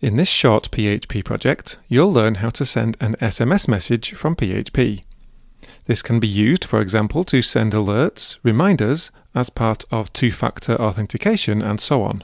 In this short PHP project, you'll learn how to send an SMS message from PHP. This can be used, for example, to send alerts, reminders, as part of two-factor authentication and so on.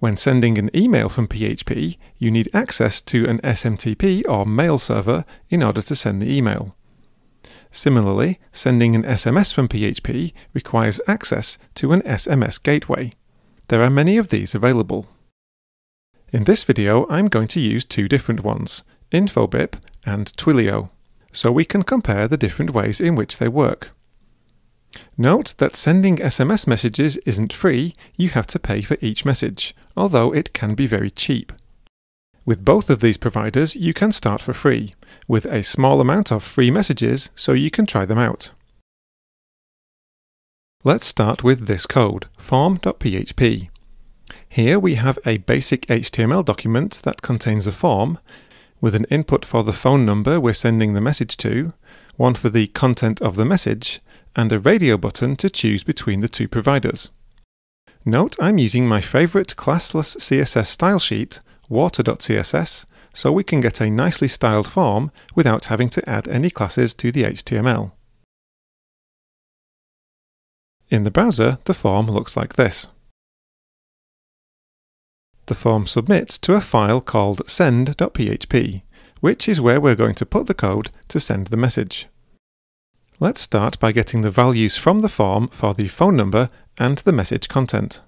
When sending an email from PHP, you need access to an SMTP or mail server in order to send the email. Similarly, sending an SMS from PHP requires access to an SMS gateway. There are many of these available. In this video, I'm going to use two different ones, Infobip and Twilio, so we can compare the different ways in which they work. Note that sending SMS messages isn't free, you have to pay for each message, although it can be very cheap. With both of these providers, you can start for free, with a small amount of free messages so you can try them out. Let's start with this code, form.php. Here we have a basic HTML document that contains a form, with an input for the phone number we're sending the message to, one for the content of the message, and a radio button to choose between the two providers. Note I'm using my favourite classless CSS style sheet, water.css, so we can get a nicely styled form without having to add any classes to the HTML. In the browser, the form looks like this the form submits to a file called send.php, which is where we're going to put the code to send the message. Let's start by getting the values from the form for the phone number and the message content.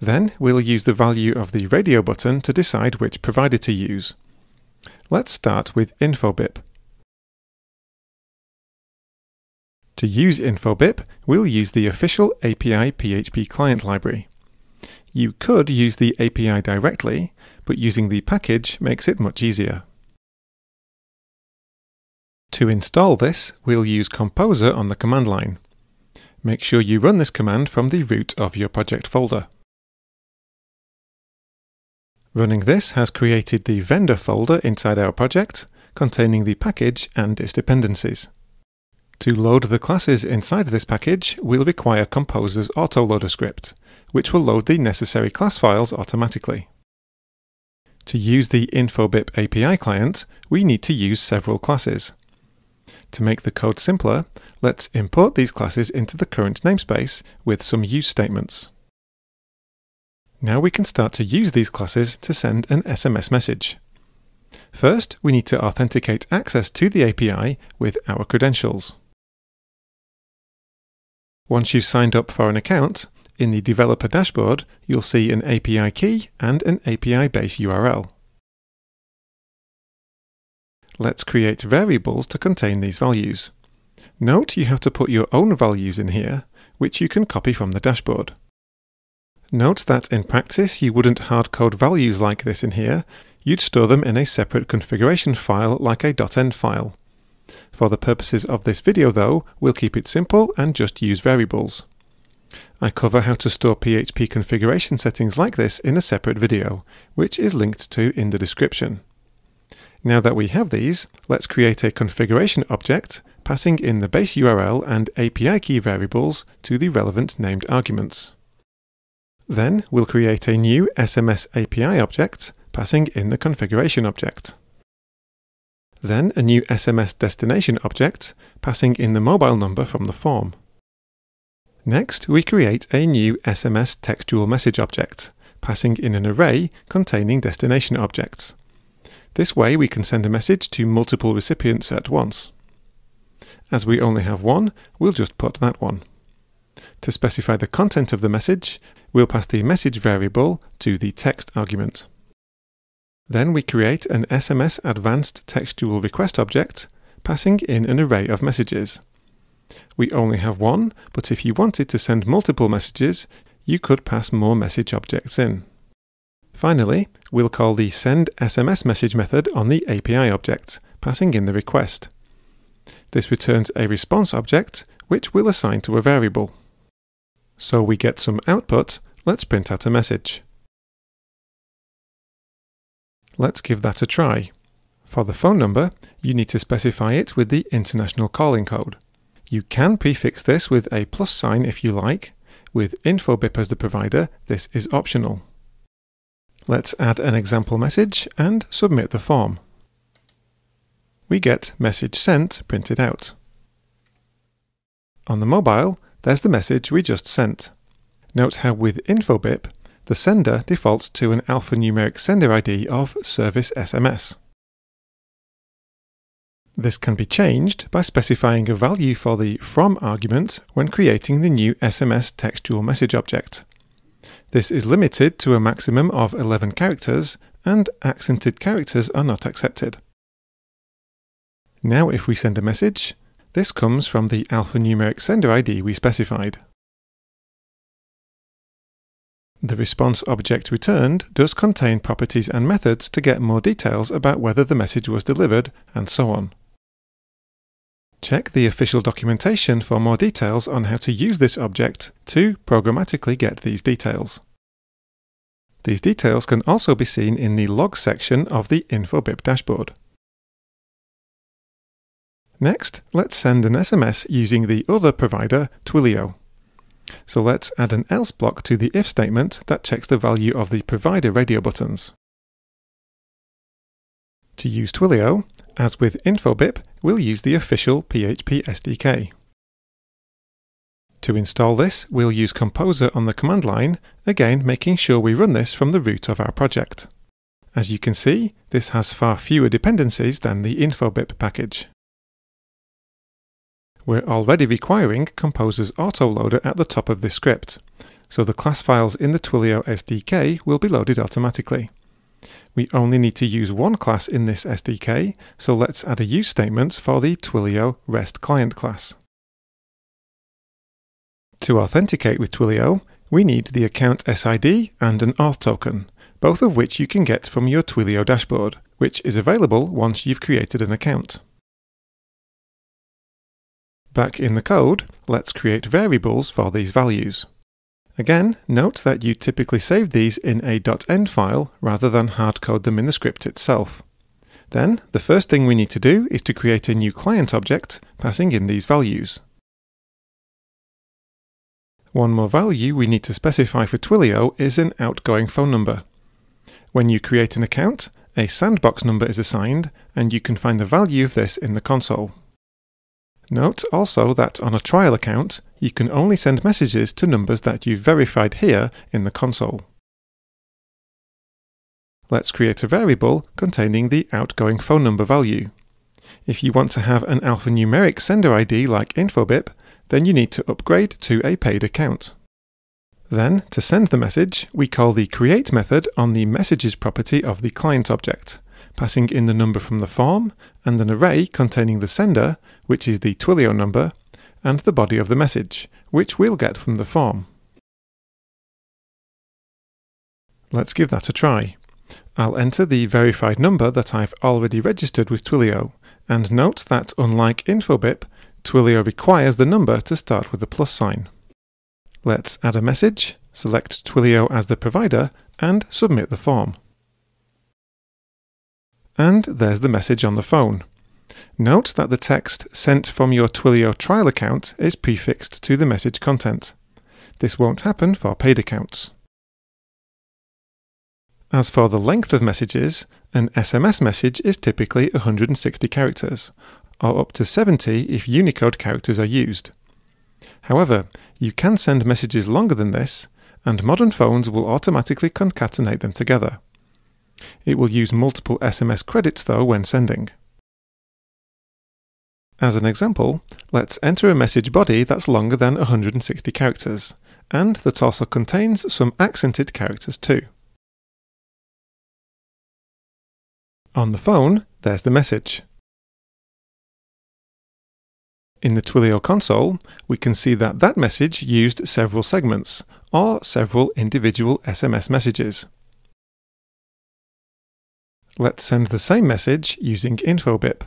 Then we'll use the value of the radio button to decide which provider to use. Let's start with Infobip. To use Infobip, we'll use the official API PHP client library. You could use the API directly, but using the package makes it much easier. To install this, we'll use Composer on the command line. Make sure you run this command from the root of your project folder. Running this has created the vendor folder inside our project, containing the package and its dependencies. To load the classes inside this package, we'll require Composer's autoloader script, which will load the necessary class files automatically. To use the Infobip API client, we need to use several classes. To make the code simpler, let's import these classes into the current namespace with some use statements. Now we can start to use these classes to send an SMS message. First, we need to authenticate access to the API with our credentials. Once you've signed up for an account, in the developer dashboard, you'll see an API key and an API base URL. Let's create variables to contain these values. Note you have to put your own values in here, which you can copy from the dashboard. Note that in practice you wouldn't hardcode values like this in here, you'd store them in a separate configuration file like a .env file. For the purposes of this video though, we'll keep it simple and just use variables. I cover how to store PHP configuration settings like this in a separate video, which is linked to in the description. Now that we have these, let's create a configuration object, passing in the base URL and API key variables to the relevant named arguments. Then we'll create a new SMS API object, passing in the configuration object then a new SMS destination object, passing in the mobile number from the form. Next, we create a new SMS textual message object, passing in an array containing destination objects. This way we can send a message to multiple recipients at once. As we only have one, we'll just put that one. To specify the content of the message, we'll pass the message variable to the text argument. Then we create an SMS Advanced Textual Request object, passing in an array of messages. We only have one, but if you wanted to send multiple messages, you could pass more message objects in. Finally, we'll call the send SMS message method on the API object, passing in the request. This returns a response object, which we'll assign to a variable. So we get some output, let's print out a message. Let's give that a try. For the phone number, you need to specify it with the international calling code. You can prefix this with a plus sign if you like. With Infobip as the provider, this is optional. Let's add an example message and submit the form. We get message sent printed out. On the mobile, there's the message we just sent. Note how with InfoBip, the sender defaults to an alphanumeric sender ID of service SMS. This can be changed by specifying a value for the from argument when creating the new SMS textual message object. This is limited to a maximum of 11 characters and accented characters are not accepted. Now if we send a message, this comes from the alphanumeric sender ID we specified. The response object returned does contain properties and methods to get more details about whether the message was delivered, and so on. Check the official documentation for more details on how to use this object to programmatically get these details. These details can also be seen in the Logs section of the InfoBip dashboard. Next, let's send an SMS using the other provider, Twilio. So let's add an else block to the if statement that checks the value of the provider radio buttons. To use Twilio, as with InfoBip, we'll use the official PHP SDK. To install this, we'll use Composer on the command line, again making sure we run this from the root of our project. As you can see, this has far fewer dependencies than the InfoBip package. We're already requiring Composer's autoloader at the top of this script, so the class files in the Twilio SDK will be loaded automatically. We only need to use one class in this SDK, so let's add a use statement for the Twilio REST client class. To authenticate with Twilio, we need the account SID and an auth token, both of which you can get from your Twilio dashboard, which is available once you've created an account. Back in the code, let's create variables for these values. Again, note that you typically save these in a .env file rather than hardcode them in the script itself. Then, the first thing we need to do is to create a new client object, passing in these values. One more value we need to specify for Twilio is an outgoing phone number. When you create an account, a sandbox number is assigned, and you can find the value of this in the console. Note also that on a trial account, you can only send messages to numbers that you've verified here in the console. Let's create a variable containing the outgoing phone number value. If you want to have an alphanumeric sender ID like InfoBip, then you need to upgrade to a paid account. Then, to send the message, we call the create method on the messages property of the client object, passing in the number from the form and an array containing the sender, which is the Twilio number, and the body of the message, which we'll get from the form. Let's give that a try. I'll enter the verified number that I've already registered with Twilio, and note that unlike InfoBip, Twilio requires the number to start with a plus sign. Let's add a message, select Twilio as the provider, and submit the form. And there's the message on the phone. Note that the text sent from your Twilio trial account is prefixed to the message content. This won't happen for paid accounts. As for the length of messages, an SMS message is typically 160 characters, or up to 70 if Unicode characters are used. However, you can send messages longer than this, and modern phones will automatically concatenate them together. It will use multiple SMS credits though when sending. As an example, let's enter a message body that's longer than 160 characters, and that also contains some accented characters too. On the phone, there's the message. In the Twilio console, we can see that that message used several segments, or several individual SMS messages. Let's send the same message using InfoBip.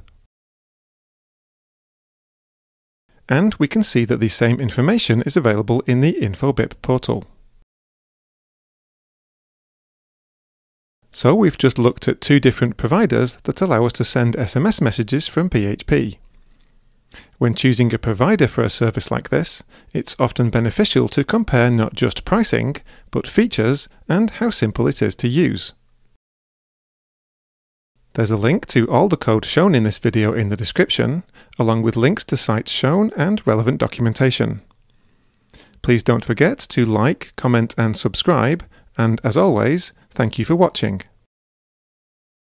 And we can see that the same information is available in the InfoBip portal. So we've just looked at two different providers that allow us to send SMS messages from PHP. When choosing a provider for a service like this, it's often beneficial to compare not just pricing, but features and how simple it is to use. There's a link to all the code shown in this video in the description, along with links to sites shown and relevant documentation. Please don't forget to like, comment and subscribe, and as always, thank you for watching.